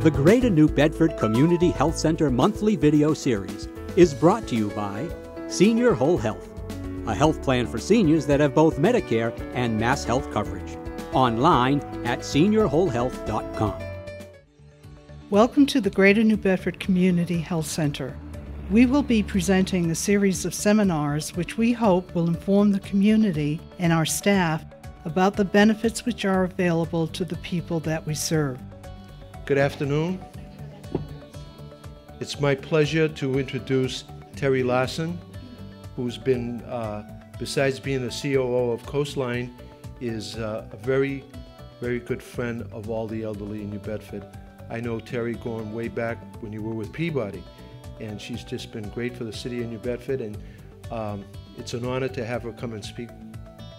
The Greater New Bedford Community Health Center monthly video series is brought to you by Senior Whole Health, a health plan for seniors that have both Medicare and MassHealth coverage. Online at seniorwholehealth.com. Welcome to the Greater New Bedford Community Health Center. We will be presenting a series of seminars which we hope will inform the community and our staff about the benefits which are available to the people that we serve. Good afternoon. It's my pleasure to introduce Terry Larson, who's been, uh, besides being the COO of Coastline, is uh, a very, very good friend of all the elderly in New Bedford. I know Terry going way back when you were with Peabody, and she's just been great for the city of New Bedford, and um, it's an honor to have her come and speak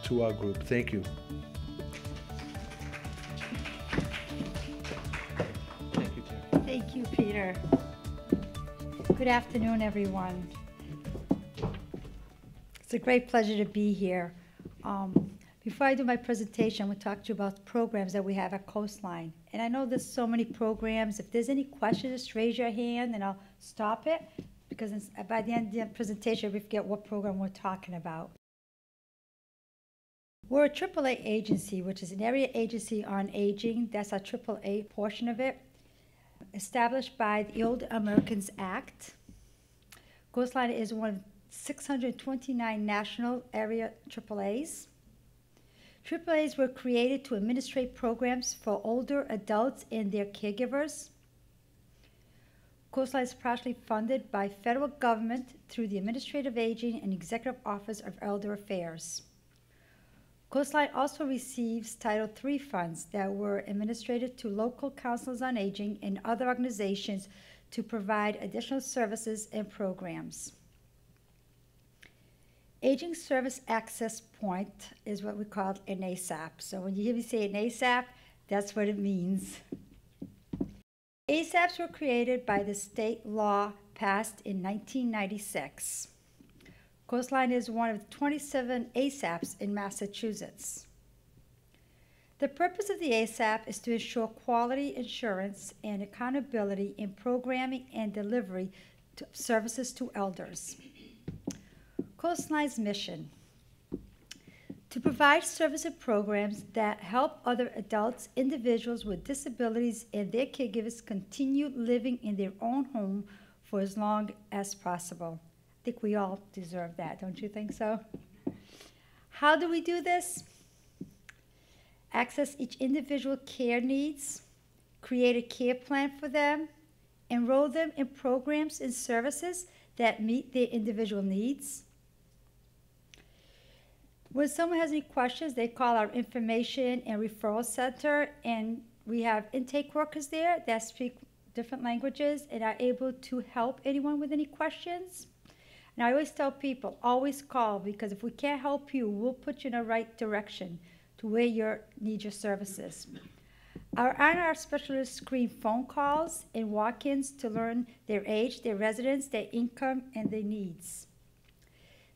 to our group. Thank you. Good afternoon, everyone. It's a great pleasure to be here. Um, before I do my presentation, I'm going to talk to you about programs that we have at Coastline. And I know there's so many programs. If there's any questions, just raise your hand and I'll stop it because by the end of the presentation, we forget what program we're talking about. We're a AAA agency, which is an area agency on aging. That's our AAA portion of it established by the Older Americans Act. Coastline is one of 629 national area AAAs. AAAs were created to administrate programs for older adults and their caregivers. Coastline is partially funded by federal government through the Administrative Aging and Executive Office of Elder Affairs. Coastline also receives Title III funds that were administered to local councils on aging and other organizations to provide additional services and programs. Aging Service Access Point is what we call an ASAP. So when you hear me say an ASAP, that's what it means. ASAPs were created by the state law passed in 1996. Coastline is one of 27 ASAPs in Massachusetts. The purpose of the ASAP is to ensure quality assurance and accountability in programming and delivery to services to elders. Coastline's mission to provide service and programs that help other adults, individuals with disabilities, and their caregivers continue living in their own home for as long as possible. I think we all deserve that, don't you think so? How do we do this? Access each individual care needs, create a care plan for them, enroll them in programs and services that meet their individual needs. When someone has any questions, they call our information and referral center, and we have intake workers there that speak different languages and are able to help anyone with any questions. And I always tell people, always call because if we can't help you, we'll put you in the right direction to where you need your services. Our I&R specialists screen phone calls and walk-ins to learn their age, their residence, their income, and their needs.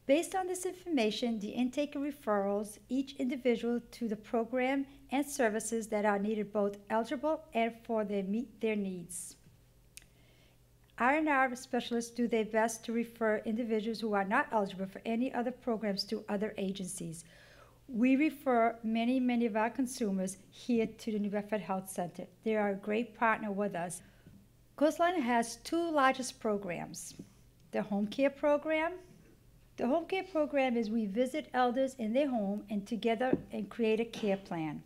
Based on this information, the intake referrals each individual to the program and services that are needed both eligible and for their meet their needs. R&R specialists do their best to refer individuals who are not eligible for any other programs to other agencies. We refer many, many of our consumers here to the New Bedford Health Center. They are a great partner with us. Coastline has two largest programs the home care program. The home care program is we visit elders in their home and together and create a care plan.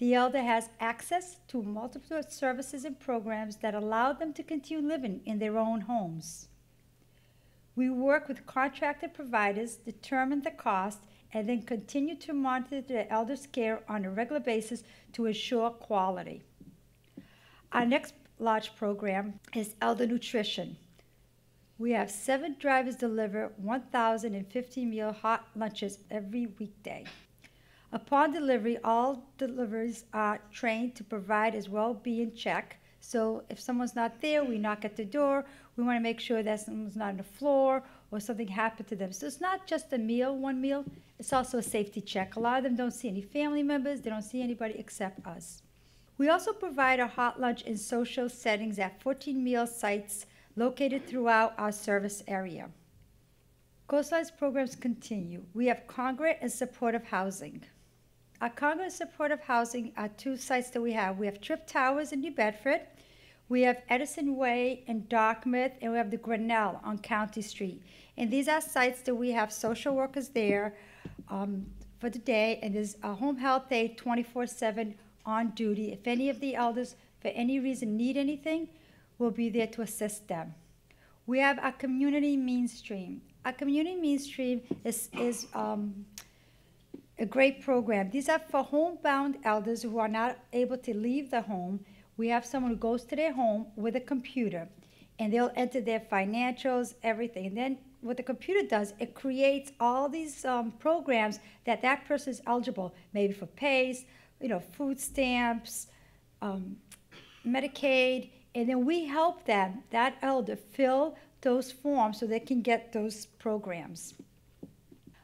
The elder has access to multiple services and programs that allow them to continue living in their own homes. We work with contracted providers, determine the cost, and then continue to monitor the elder's care on a regular basis to ensure quality. Our next large program is Elder Nutrition. We have seven drivers deliver 1,050 meal hot lunches every weekday. Upon delivery, all deliveries are trained to provide as well-being check. So if someone's not there, we knock at the door. We want to make sure that someone's not on the floor or something happened to them. So it's not just a meal, one meal. It's also a safety check. A lot of them don't see any family members. They don't see anybody except us. We also provide a hot lunch in social settings at 14 meal sites located throughout our service area. Coastline's programs continue. We have congregate and supportive housing. Our congregate supportive housing are two sites that we have. We have Tripp Towers in New Bedford, we have Edison Way in Dartmouth, and we have the Grinnell on County Street. And these are sites that we have social workers there um, for the day, and there's a home health aide 24 7 on duty. If any of the elders, for any reason, need anything, we'll be there to assist them. We have a community mainstream. A community mainstream is, is um, a great program. These are for homebound elders who are not able to leave the home we have someone who goes to their home with a computer and they'll enter their financials, everything. And then what the computer does, it creates all these um, programs that that person is eligible, maybe for PACE, you know, food stamps, um, Medicaid, and then we help them, that elder, fill those forms so they can get those programs.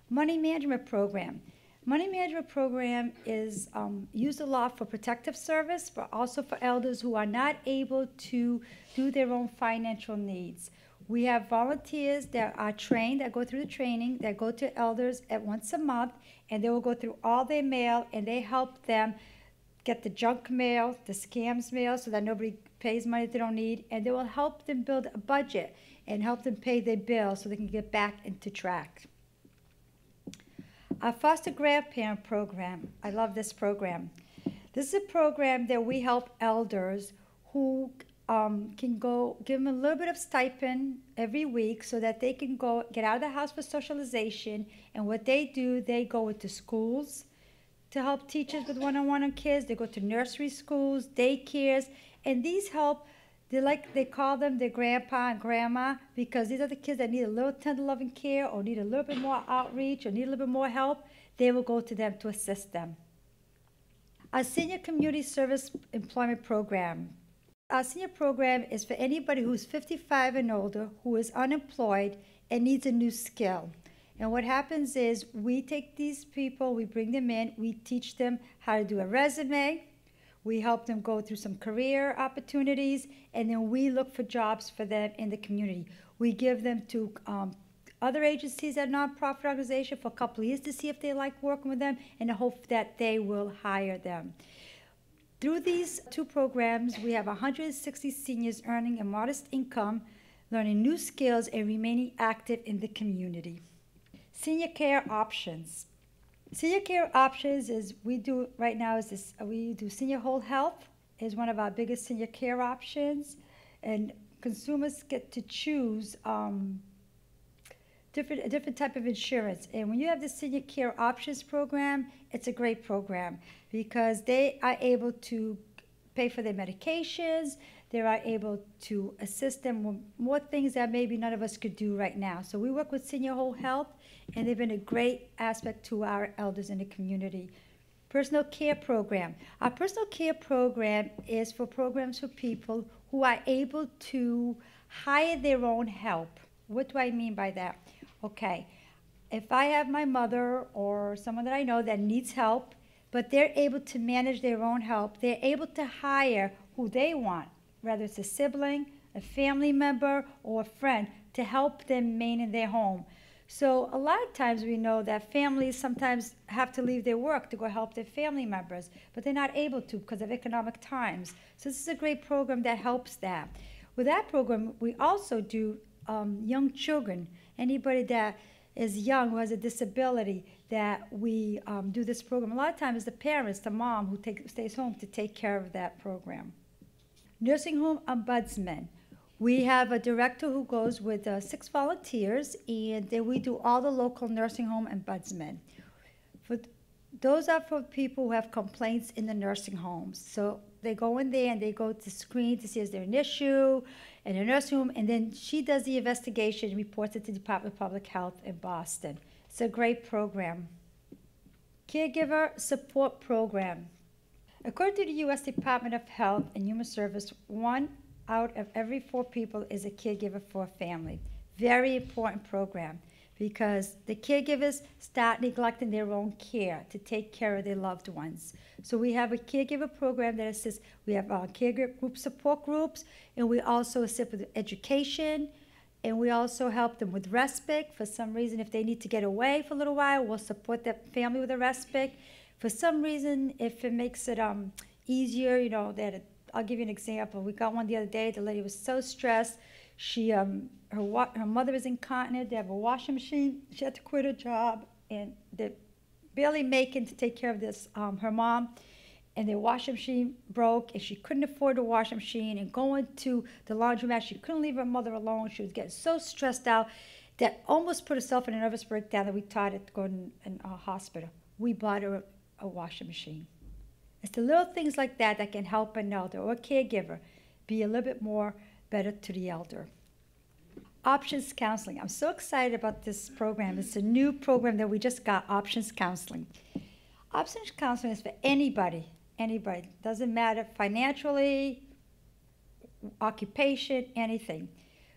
Money management program. Money management program is um, used a lot for protective service, but also for elders who are not able to do their own financial needs. We have volunteers that are trained, that go through the training, that go to elders at once a month, and they will go through all their mail, and they help them get the junk mail, the scams mail, so that nobody pays money they don't need, and they will help them build a budget and help them pay their bills so they can get back into track. Our foster grandparent program, I love this program. This is a program that we help elders who um, can go give them a little bit of stipend every week so that they can go get out of the house for socialization. And what they do, they go into schools to help teachers with one-on-one kids. They go to nursery schools, daycares, and these help they like they call them their grandpa and grandma because these are the kids that need a little tender loving care or need a little bit more outreach or need a little bit more help. They will go to them to assist them. Our senior community service employment program. Our senior program is for anybody who's 55 and older who is unemployed and needs a new skill. And what happens is we take these people, we bring them in, we teach them how to do a resume, we help them go through some career opportunities, and then we look for jobs for them in the community. We give them to um, other agencies at nonprofit organization for a couple of years to see if they like working with them and hope that they will hire them. Through these two programs, we have 160 seniors earning a modest income, learning new skills, and remaining active in the community. Senior care options. Senior care options is we do right now is this we do senior whole health is one of our biggest senior care options, and consumers get to choose um, different a different type of insurance. And when you have the senior care options program, it's a great program because they are able to pay for their medications. They are able to assist them with more things that maybe none of us could do right now. So we work with Senior Whole Health and they've been a great aspect to our elders in the community. Personal care program. Our personal care program is for programs for people who are able to hire their own help. What do I mean by that? Okay, if I have my mother or someone that I know that needs help, but they're able to manage their own help, they're able to hire who they want, whether it's a sibling, a family member, or a friend, to help them maintain their home. So a lot of times we know that families sometimes have to leave their work to go help their family members, but they're not able to because of economic times. So this is a great program that helps that. With that program, we also do um, young children, anybody that is young who has a disability, that we um, do this program. A lot of times, the parents, the mom who take, stays home to take care of that program. Nursing home ombudsman. We have a director who goes with uh, six volunteers, and then we do all the local nursing home ombudsmen. For, those are for people who have complaints in the nursing homes. So they go in there and they go to screen to see is there an issue in the nursing home, and then she does the investigation and reports it to the Department of Public Health in Boston. It's a great program. Caregiver Support Program. According to the U.S. Department of Health and Human Service, one out of every four people is a caregiver for a family. Very important program. because the caregivers start neglecting their own care to take care of their loved ones. So we have a caregiver program that assists. We have uh, caregiver group support groups, and we also assist with education, and we also help them with respite. For some reason, if they need to get away for a little while, we'll support that family with a respite. For some reason, if it makes it um, easier, you know, that I'll give you an example. We got one the other day. The lady was so stressed. She, um, her, wa- her mother was incontinent. They have a washing machine. She had to quit her job, and they're barely making to take care of this. Um, her mom, and their washing machine broke, and she couldn't afford the washing machine. And going to the laundromat, she couldn't leave her mother alone. She was getting so stressed out that almost put herself in a nervous breakdown that we her to go in, in a hospital. We bought her a, washing machine. It's the little things like that that can help an elder or a caregiver be a little bit more better to the elder. Options counseling. I'm so excited about this program. It's a new program that we just got, Options Counseling. Options counseling is for anybody, anybody. Doesn't matter financially, occupation, anything.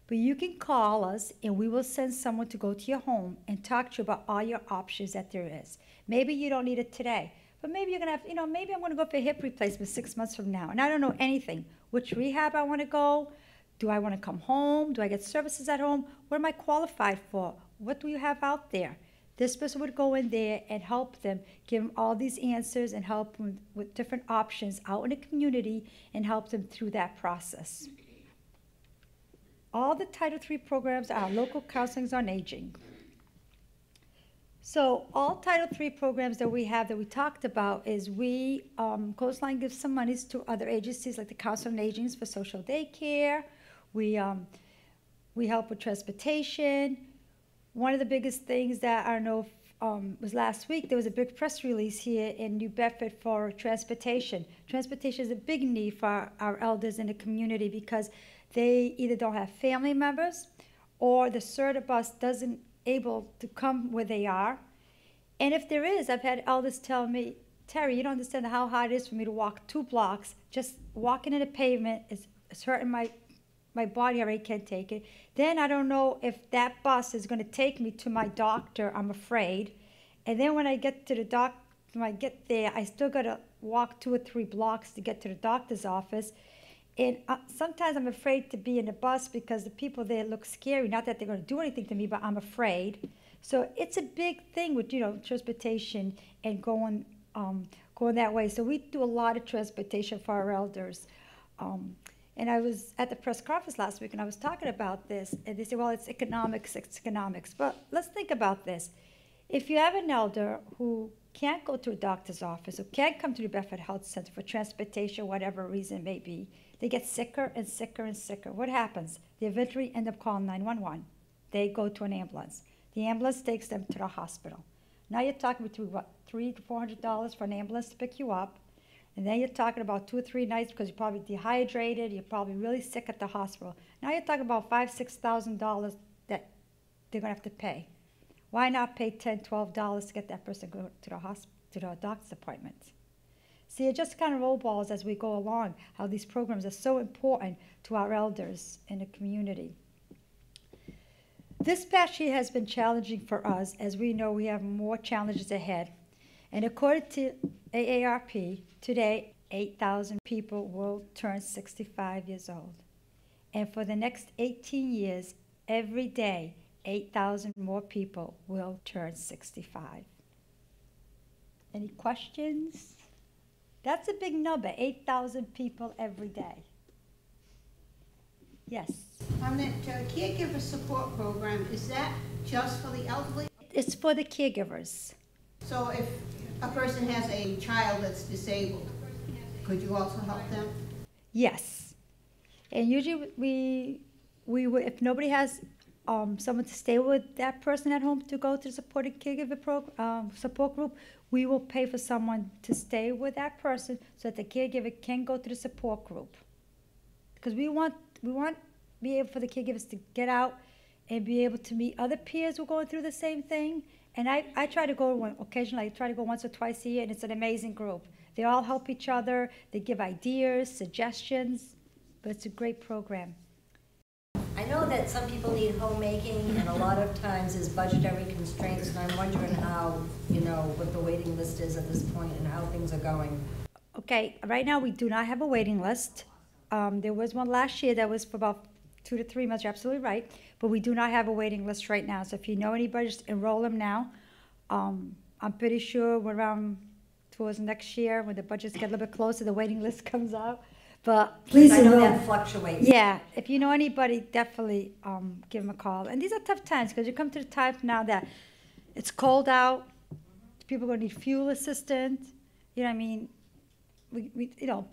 But you can call us and we will send someone to go to your home and talk to you about all your options that there is. Maybe you don't need it today, but maybe you're gonna have, you know, maybe I'm gonna go for a hip replacement six months from now and I don't know anything. Which rehab I wanna go? Do I wanna come home? Do I get services at home? What am I qualified for? What do you have out there? This person would go in there and help them, give them all these answers and help them with different options out in the community and help them through that process. All the Title III programs are local counselings on aging. So all Title III programs that we have that we talked about is we, um, Coastline gives some monies to other agencies like the Council on Aging for social daycare. We, um, we help with transportation. One of the biggest things that I know um, was last week, there was a big press release here in New Bedford for transportation. Transportation is a big need for our, our elders in the community because they either don't have family members or the SRTA bus doesn't able to come where they are. And if there is, I've had elders tell me, Terry, you don't understand how hard it is for me to walk two blocks. Just walking in the pavement is, is hurting my my body already can't take it. Then I don't know if that bus is going to take me to my doctor. I'm afraid. And then when I get to the doc, when I get there, I still got to walk two or three blocks to get to the doctor's office. And uh, sometimes I'm afraid to be in the bus because the people there look scary. Not that they're going to do anything to me, but I'm afraid. So it's a big thing with you know transportation and going um, going that way. So we do a lot of transportation for our elders. Um, and I was at the press conference last week and I was talking about this, and they said, well, it's economics, it's economics. But let's think about this. If you have an elder who can't go to a doctor's office or can't come to the Bedford Health Center for transportation, whatever reason may be, they get sicker and sicker and sicker. What happens? They eventually end up calling 911. They go to an ambulance. The ambulance takes them to the hospital. Now you're talking between what, three to four hundred dollars for an ambulance to pick you up, and then you're talking about two or three nights because you're probably dehydrated. You're probably really sick at the hospital. Now you're talking about five, six thousand dollars that they're gonna have to pay. Why not pay ten, twelve dollars to get that person go to the hospital, to the doctor's appointment? See, it just kind of roll balls as we go along, how these programs are so important to our elders in the community. This past year has been challenging for us, as we know we have more challenges ahead. And according to AARP, today 8,000 people will turn 65 years old. And for the next 18 years, every day, 8,000 more people will turn 65. Any questions? That's a big number, 8,000 people every day. Yes. On that uh, caregiver support program, is that just for the elderly? It's for the caregivers. So if a person has a child that's disabled, could you also help them? Yes. And usually we, we would, if nobody has um, someone to stay with that person at home to go to the supported caregiver pro, um, support group, we will pay for someone to stay with that person so that the caregiver can go to the support group. Because we want we want be able for the caregivers to get out and be able to meet other peers who are going through the same thing. And I, I try to go one, occasionally, I try to go once or twice a year, and it's an amazing group. They all help each other, they give ideas, suggestions, but it's a great program. I know that some people need homemaking, and a lot of times there's budgetary constraints, and I'm wondering how, you know, what the waiting list is at this point and how things are going. Okay, right now, we do not have a waiting list. Um, there was one last year that was for about two to three months, you're absolutely right, but we do not have a waiting list right now. So if you know anybody, just enroll them now. Um, I'm pretty sure we're around towards next year, when the budgets get a little bit closer, the waiting list comes out. But please I know know, that fluctuates. yeah, if you know anybody, definitely um, give them a call. And these are tough times because you come to the time now that it's cold out, people are going to need fuel assistance. You know what I mean? We, we, you know,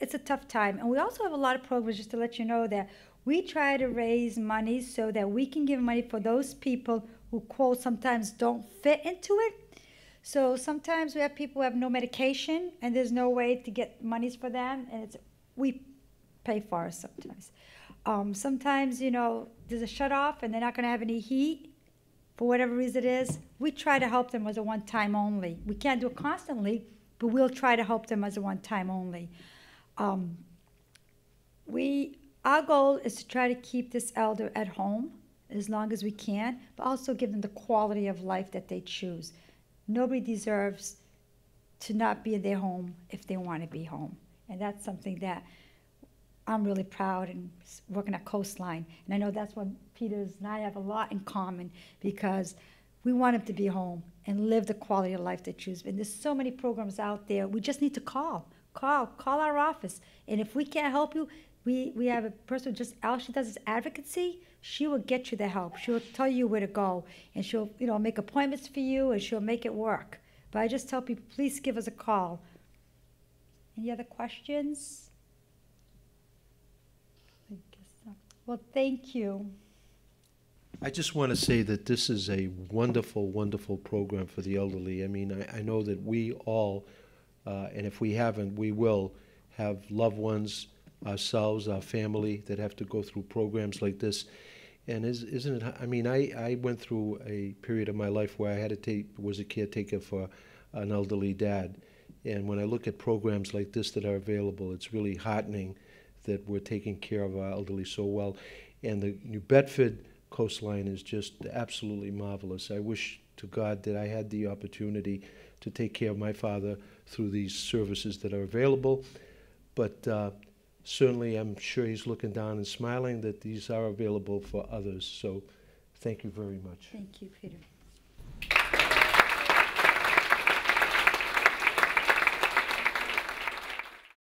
it's a tough time. And we also have a lot of programs, just to let you know, that we try to raise money so that we can give money for those people who, quote, sometimes don't fit into it. So sometimes we have people who have no medication and there's no way to get monies for them, and it's we pay for it sometimes. Um, sometimes, you know, there's a shut off and they're not going to have any heat for whatever reason it is. We try to help them as a one time only. We can't do it constantly, but we'll try to help them as a one time only. Um, we our goal is to try to keep this elder at home as long as we can, but also give them the quality of life that they choose. Nobody deserves to not be in their home if they want to be home, and that's something that I'm really proud and working at Coastline. And I know that's what Peters and I have a lot in common because we want them to be home and live the quality of life they choose. And there's so many programs out there. We just need to call, call, call our office. And if we can't help you, we, we have a person just all she does is advocacy. She will get you the help. She'll tell you where to go, and she'll you know make appointments for you, and she'll make it work. But I just tell people, please give us a call. Any other questions? Well, thank you. I just want to say that this is a wonderful, wonderful program for the elderly. I mean, I, I know that we all, uh, and if we haven't, we will, have loved ones, ourselves, our family, that have to go through programs like this. And is, isn't it, I mean, I, I went through a period of my life where I had to take, was a caretaker for an elderly dad. And when I look at programs like this that are available, it's really heartening that we're taking care of our elderly so well. And the New Bedford coastline is just absolutely marvelous. I wish to God that I had the opportunity to take care of my father through these services that are available. But uh, certainly, I'm sure he's looking down and smiling that these are available for others. So thank you very much. Thank you, Peter.